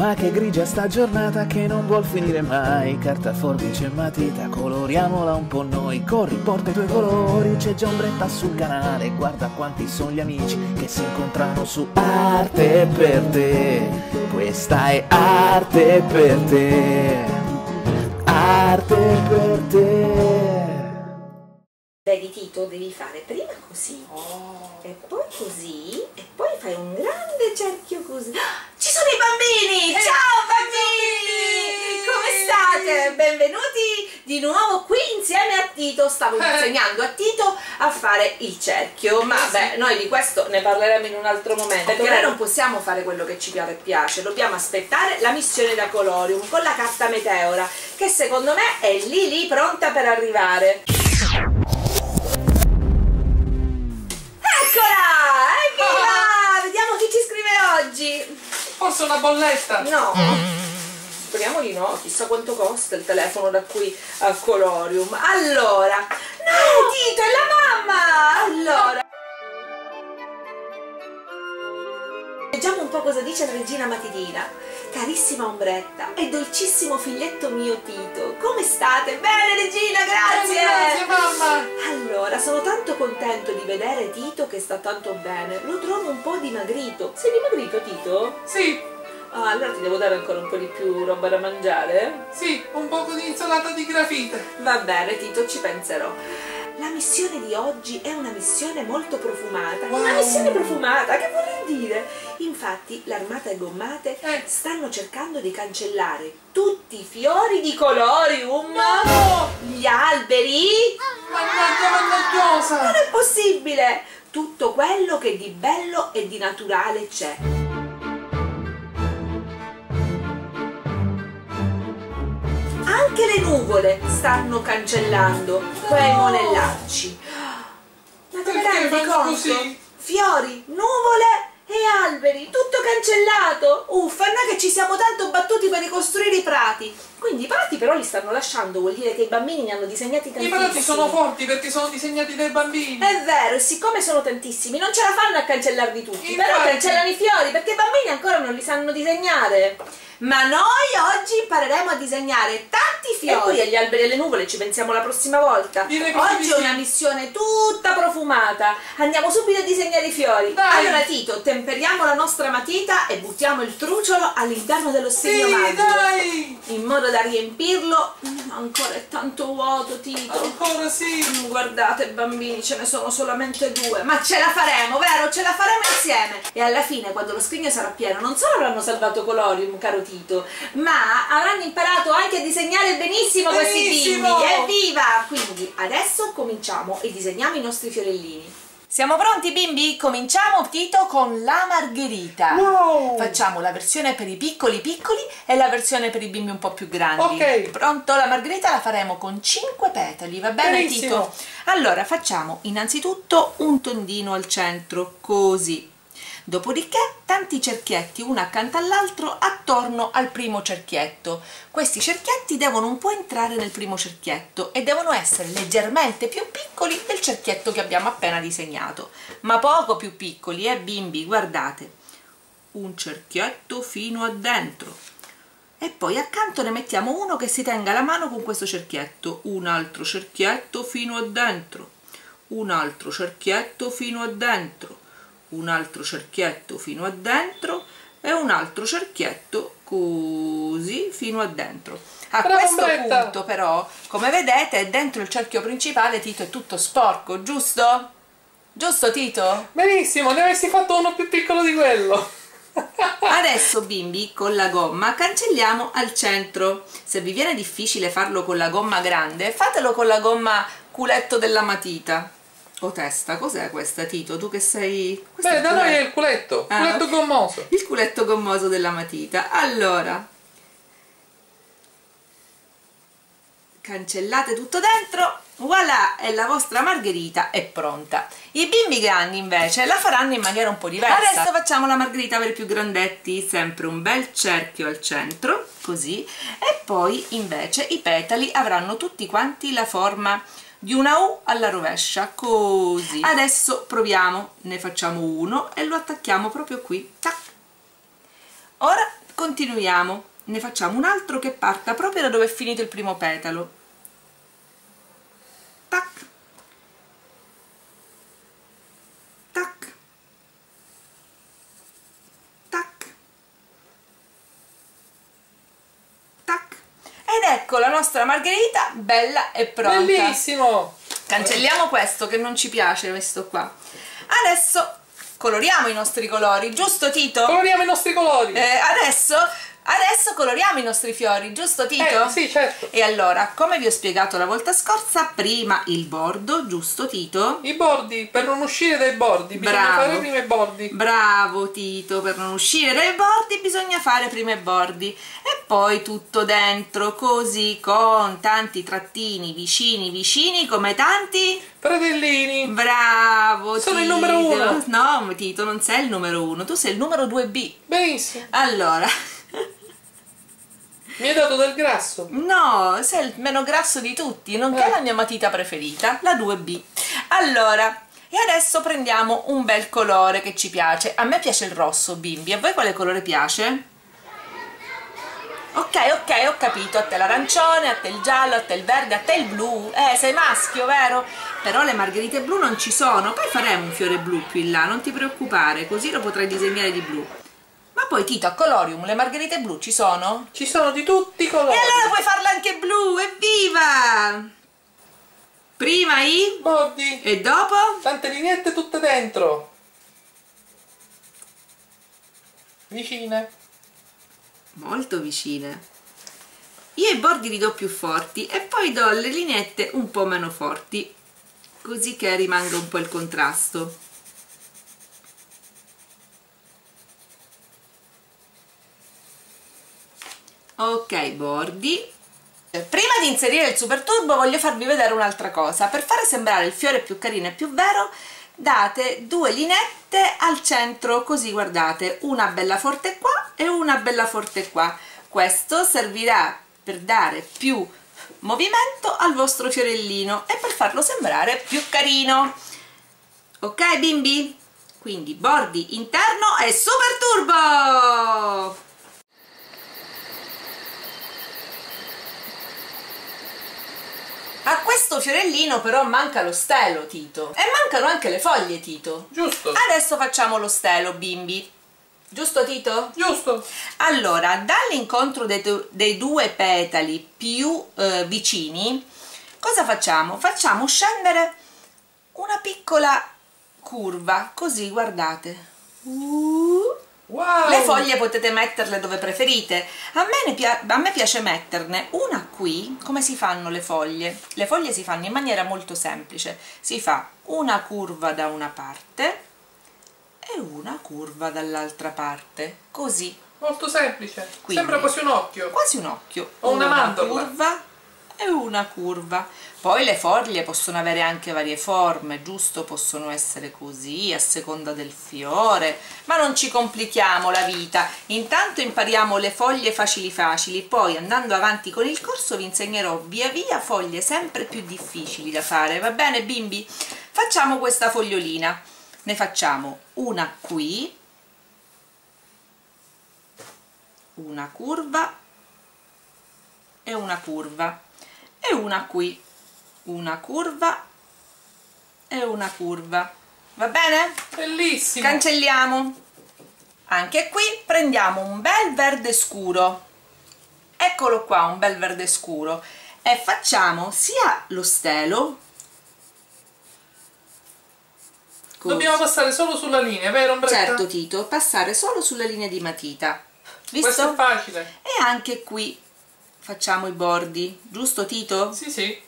Ma che grigia sta giornata che non vuol finire mai. Carta, forbice e matita, coloriamola un po' noi. Corri, porta i tuoi colori, c'è già ombretta sul canale. Guarda quanti sono gli amici che si incontrano su Arte per te. Questa è arte per te. Arte per te. Vedi Tito, devi fare prima così. E poi così. E poi fai un grande cerchio così. Ah, Ci sono i bambini! Ciao bambini! Come state? Benvenuti di nuovo qui insieme a Tito. Stavo insegnando a Tito a fare il cerchio, ma beh, noi di questo ne parleremo in un altro momento perché noi non possiamo fare quello che ci piace, piace. dobbiamo aspettare la missione da Colorium con la carta meteora che secondo me è lì lì pronta per arrivare. Forse una bolletta? No. Speriamo di no, chissà quanto costa il telefono da qui a Colorium. Allora, no, Tito, è la mamma! Allora. Leggiamo un po' cosa dice la regina Matidina. Carissima ombretta e dolcissimo figlietto mio Tito, come state? Bene regina, grazie! Grazie mamma! Allora, sono tanto contento di vedere Tito che sta tanto bene. Lo trovo un po' dimagrito. Sei dimagrito, Tito? Sì, Ah, allora ti devo dare ancora un po' di più roba da mangiare? sì, un poco di insalata di grafite. Va bene, Tito, ci penserò. La missione di oggi è una missione molto profumata. Wow. Una missione profumata, che vuol dire? Infatti, l'armata e gommate Eh. stanno cercando di cancellare tutti i fiori di colorium, No! gli alberi. Mannaggia, mannaggia! Non è possibile! Tutto quello che di bello e di naturale c'è. Anche le nuvole stanno cancellando quei monellacci. Ma te ne rendi conto? Fiori, nuvole e alberi, tutto cancellato. Uffa, noi che ci siamo tanto battuti per ricostruire i prati. Quindi i prati però li stanno lasciando, vuol dire che i bambini ne hanno disegnati I tantissimi. prati sono forti perché sono disegnati dai bambini. È vero, e siccome sono tantissimi, non ce la fanno a cancellarli tutti, Infatti. però cancellano i fiori perché i bambini ancora non li sanno disegnare. Ma noi oggi impareremo a disegnare tanti fiori. E poi agli alberi e alle nuvole ci pensiamo la prossima volta. Oggi è una missione tutta profumata. Andiamo subito a disegnare i fiori. Dai. Allora Tito, temperiamo la nostra matita e buttiamo il truciolo all'interno dello segno Sì, magico. dai! In modo da riempirlo. Mm, Ancora è tanto vuoto, Tito. Ancora sì! Mm, Guardate bambini, ce ne sono solamente due, ma ce la faremo, vero? Ce la faremo insieme. E alla fine, quando lo scrigno sarà pieno, non solo avranno salvato Colorium, caro Tito, ma avranno imparato anche a disegnare benissimo, questi Benissimo! bimbi. Evviva! Quindi adesso cominciamo e disegniamo i nostri fiorellini. Siamo pronti bimbi? Cominciamo Tito con la margherita. Wow! Facciamo la versione per i piccoli piccoli e la versione per i bimbi un po' più grandi. Ok. Pronto? La margherita la faremo con 5 petali, va bene Benissimo. Tito? Allora facciamo innanzitutto un tondino al centro, così. Dopodiché tanti cerchietti uno accanto all'altro attorno al primo cerchietto. Questi cerchietti devono un po' entrare nel primo cerchietto e devono essere leggermente più piccoli del cerchietto che abbiamo appena disegnato. Ma poco più piccoli, eh bimbi, guardate. Un cerchietto fino a dentro e poi accanto ne mettiamo uno che si tenga la mano con questo cerchietto, un altro cerchietto fino a dentro, un altro cerchietto fino a dentro, un altro cerchietto fino a dentro e un altro cerchietto così fino a dentro. A Brava questo Ombretta! punto però, come vedete, dentro il cerchio principale Tito è tutto sporco, giusto? Giusto Tito? Benissimo, ne avresti fatto uno più piccolo di quello. Adesso bimbi con la gomma cancelliamo al centro. Se vi viene difficile farlo con la gomma grande, fatelo con la gomma culetto della matita. O testa, cos'è questa Tito? Tu che sei... questo Beh, è da noi è culetto. il culetto, Ah, culetto ok. gommoso. Il culetto gommoso della matita. Allora, cancellate tutto dentro, voilà, e la vostra margherita è pronta. I bimbi grandi invece la faranno in maniera un po' diversa. Adesso facciamo la margherita per i più grandetti, sempre un bel cerchio al centro, così, e poi invece i petali avranno tutti quanti la forma di una U alla rovescia, così. Adesso proviamo, ne facciamo uno e lo attacchiamo proprio qui, tac. Ora continuiamo ne facciamo un altro che parta proprio da dove è finito il primo petalo tac tac tac ed ecco la nostra margherita bella e pronta Bellissimo! cancelliamo questo che non ci piace questo qua adesso coloriamo i nostri colori giusto Tito? Coloriamo i nostri colori! Eh, adesso Adesso coloriamo i nostri fiori, giusto Tito? Eh, sì, certo. E allora, come vi ho spiegato la volta scorsa, prima il bordo, giusto Tito? I bordi, per non uscire dai bordi, bisogna Bravo. fare prima i bordi. Bravo Tito, per non uscire dai bordi bisogna fare prima i bordi e poi tutto dentro, così con tanti trattini vicini vicini come tanti... Fratellini, Bravo Sono il Tito. numero uno. No Tito, non sei il numero uno, tu sei il numero 2B. benissimo. Allora... Mi hai dato del grasso. No, sei il meno grasso di tutti, nonché Eh. la mia matita preferita, la 2B. Allora, e adesso prendiamo un bel colore che ci piace. A me piace il rosso, bimbi. A voi quale colore piace? Ok, ok, ho capito. A te l'arancione, a te il giallo, a te il verde, a te il blu. Eh, sei maschio, vero? Però le margherite blu non ci sono. Poi faremo un fiore blu più in là, non ti preoccupare, così lo potrai disegnare di blu. Poi Tito, a Colorium le margherite blu ci sono? Ci sono di tutti i colori. E allora puoi farla anche blu, evviva! Prima i Bordi, e dopo? tante lineette tutte dentro. Vicine. Molto vicine. Io i bordi li do più forti e poi do le lineette un po' meno forti, così che rimanga un po' il contrasto. Ok, bordi. Prima di inserire il super turbo voglio farvi vedere un'altra cosa. Per fare sembrare il fiore più carino e più vero date due linette al centro così guardate una bella forte qua e una bella forte qua. Questo servirà per dare più movimento al vostro fiorellino e per farlo sembrare più carino. Ok bimbi? Quindi bordi interno e super turbo! A questo fiorellino però manca lo stelo, Tito. E mancano anche le foglie, Tito. Giusto. Adesso facciamo lo stelo, bimbi. Giusto, Tito? Giusto. Allora, dall'incontro dei, dei due petali più eh, vicini, cosa facciamo? Facciamo scendere una piccola curva, così, guardate. Uh. Wow. Le foglie potete metterle dove preferite. A me, a me piace metterne una qui. Come si fanno le foglie? Le foglie si fanno in maniera molto semplice. Si fa una curva da una parte e una curva dall'altra parte. Così, Molto semplice. Quindi- Sembra quasi un occhio. quasi un occhio. O una mandorla. curva e una curva. Poi le foglie possono avere anche varie forme, giusto? Possono essere così a seconda del fiore, ma non ci complichiamo la vita. Intanto impariamo le foglie facili facili, poi andando avanti con il corso vi insegnerò via via foglie sempre più difficili da fare, va bene bimbi? Facciamo questa fogliolina. Ne facciamo una qui, una curva e una curva e una qui una curva e una curva va bene? Bellissimo. cancelliamo anche qui prendiamo un bel verde scuro eccolo qua un bel verde scuro e facciamo sia lo stelo così. Dobbiamo passare solo sulla linea, vero Ombretta? certo Tito passare solo sulla linea di matita Questo è visto? facile. e anche qui facciamo i bordi giusto Tito? Sì, sì.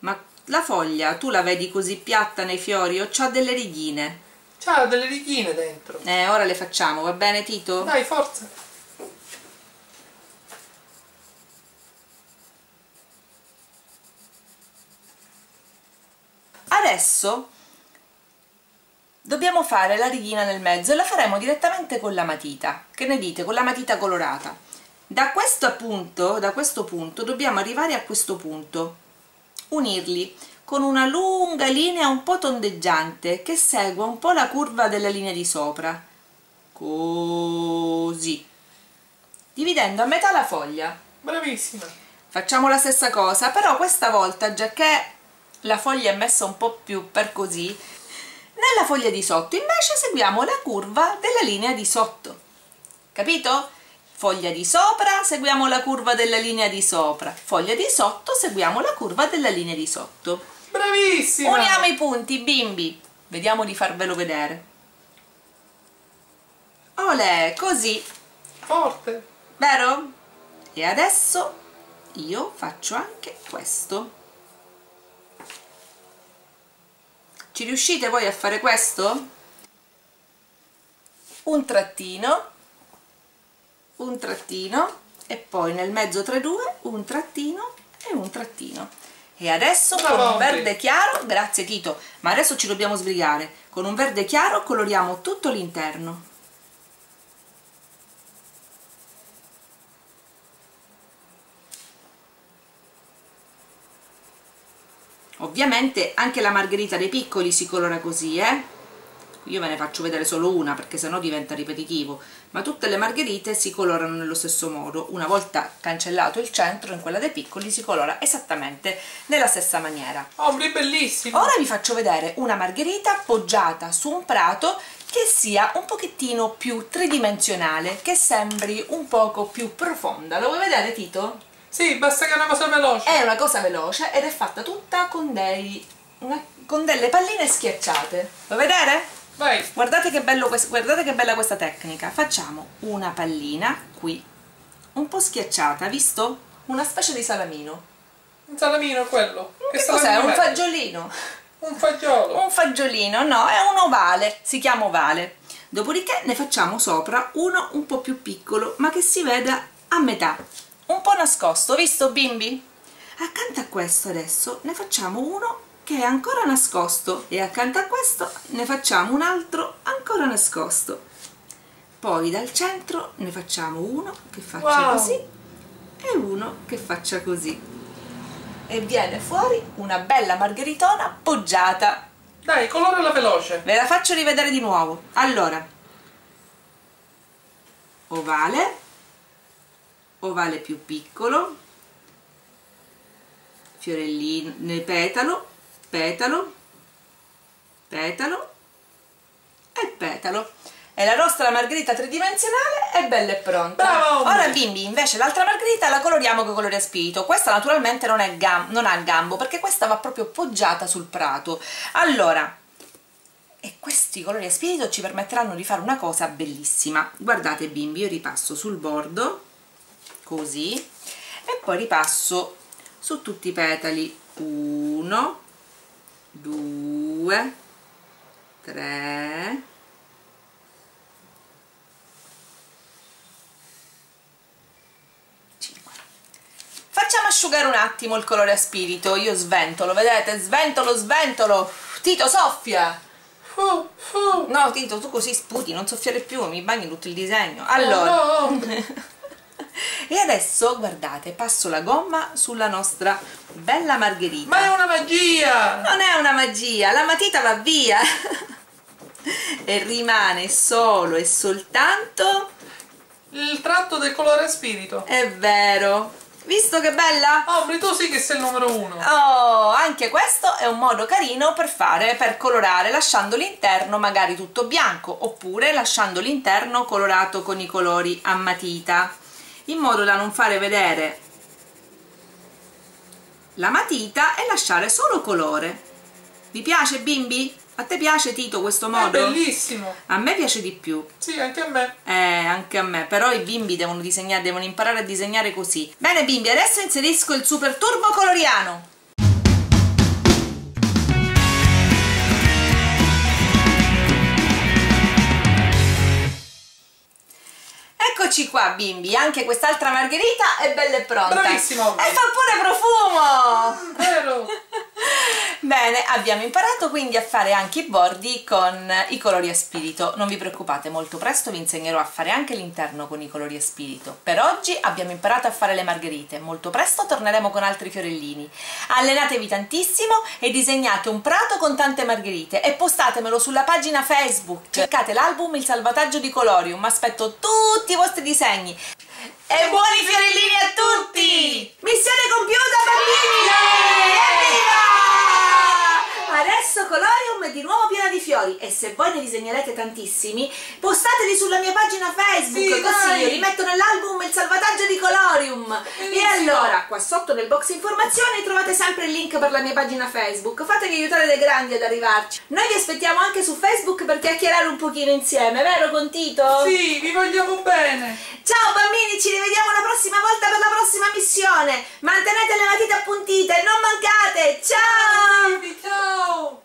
ma la foglia tu la vedi così piatta nei fiori o c'ha delle righine? C'ha delle righine dentro. eh ora le facciamo va bene Tito? Dai, forza. adesso dobbiamo fare la righina nel mezzo e la faremo direttamente con la matita che ne dite? con la matita colorata da questo punto, da questo punto dobbiamo arrivare a questo punto unirli con una lunga linea un po' tondeggiante che segua un po' la curva della linea di sopra così dividendo a metà la foglia. Bravissima. Facciamo la stessa cosa, però questa volta, già che la foglia è messa un po' più per così, nella foglia di sotto invece seguiamo la curva della linea di sotto. Capito? Foglia di sopra, seguiamo la curva della linea di sopra. Foglia di sotto, seguiamo la curva della linea di sotto. Bravissima. Uniamo i punti, bimbi. Vediamo di farvelo vedere. Olè, così, Forte. vero? E adesso io faccio anche questo. Ci riuscite voi a fare questo? Un trattino, un trattino e poi nel mezzo tra i due un trattino e un trattino. E adesso con un verde chiaro, grazie Tito, ma adesso ci dobbiamo sbrigare. Con un verde chiaro coloriamo tutto l'interno. Ovviamente anche la margherita dei piccoli si colora così, eh? Io ve ne faccio vedere solo una perché sennò diventa ripetitivo, ma tutte le margherite si colorano nello stesso modo. Una volta cancellato il centro, in quella dei piccoli si colora esattamente nella stessa maniera. Ombri bellissimo. Ora vi faccio vedere una margherita appoggiata su un prato che sia un pochettino più tridimensionale, che sembri un poco più profonda. Lo vuoi vedere Tito? Sì, basta che è una cosa veloce. È una cosa veloce ed è fatta tutta con, dei, con delle palline schiacciate. Vuoi vedere? Vai. Guardate che, bello guardate che bella questa tecnica. Facciamo una pallina qui, un po' schiacciata, visto? Una specie di salamino. Un salamino quello. Che salamino cos'è? Un fagiolino. Un fagiolo. Un fagiolino, no, è un ovale, si chiama ovale. Dopodiché ne facciamo sopra uno un po' più piccolo, ma che si veda a metà, un po' nascosto, visto bimbi? Accanto a questo adesso ne facciamo uno che è ancora nascosto e accanto a questo ne facciamo un altro ancora nascosto. Poi dal centro ne facciamo uno che faccia Wow. così e uno che faccia così. E viene fuori una bella margheritona appoggiata. Dai, colorala veloce. Ve la faccio rivedere di nuovo. Allora, ovale, ovale più piccolo, fiorellino, nel petalo, petalo, petalo e petalo. E la nostra margherita tridimensionale è bella e pronta. Bravo! Ora bimbi, invece l'altra margherita la coloriamo con colore a spirito. Questa naturalmente non, è gam- non ha gambo perché questa va proprio poggiata sul prato. Allora, e questi colori a spirito ci permetteranno di fare una cosa bellissima. Guardate bimbi, io ripasso sul bordo, così, e poi ripasso su tutti i petali. Uno, due, tre, cinque. Facciamo asciugare un attimo il colore a spirito, io sventolo, vedete? Sventolo, sventolo! Tito, soffia! No, Tito, tu così sputi, non soffiare più, mi bagni tutto il disegno. Allora, Oh, no. e adesso, guardate, passo la gomma sulla nostra bella margherita. Ma è una magia. Non è una magia, la matita va via e rimane solo e soltanto, Il tratto del colore spirito. è vero, visto che bella? Ombri, tu sì che sei il numero uno. Oh, anche questo è un modo carino per fare, per colorare lasciando l'interno magari tutto bianco oppure lasciando l'interno colorato con i colori a matita in modo da non fare vedere la matita e lasciare solo colore. Vi piace bimbi? A te piace Tito questo È modo? bellissimo. A me piace di più. Sì, anche a me. Eh, anche a me, però i bimbi devono disegnare, devono imparare a disegnare così. Bene bimbi, adesso inserisco il super turbo coloriano. Eccoci qua bimbi, anche quest'altra margherita è bella e pronta. Bravissimo. E fa pure profumo! Vero. Bene, abbiamo imparato quindi a fare anche i bordi con i colori a spirito. Non vi preoccupate, molto presto vi insegnerò a fare anche l'interno con i colori a spirito. Per oggi abbiamo imparato a fare le margherite, molto presto torneremo con altri fiorellini. Allenatevi tantissimo e disegnate un prato con tante margherite e postatemelo sulla pagina Facebook. Cercate l'album Il salvataggio di Colorium, aspetto tutti i vostri disegni. E buoni fiorellini a tutti! Missione compiuta, bambini! Evviva! Adesso Colorium di nuovo piena di fiori e se voi ne disegnerete tantissimi, postateli sulla mia pagina Facebook, Sì, così dai! io li metto nell'album Il salvataggio di Colorium. E Benissimo. allora, qua sotto nel box informazioni trovate sempre il link per la mia pagina Facebook. Fatevi aiutare dai grandi ad arrivarci. Noi vi aspettiamo anche su Facebook per chiacchierare un pochino insieme, vero Contito? Sì, vi vogliamo bene. Ciao bambini, ci rivediamo la prossima volta per la prossima missione. Mantenete le matite appuntite, non mancate. Ciao! Ciao.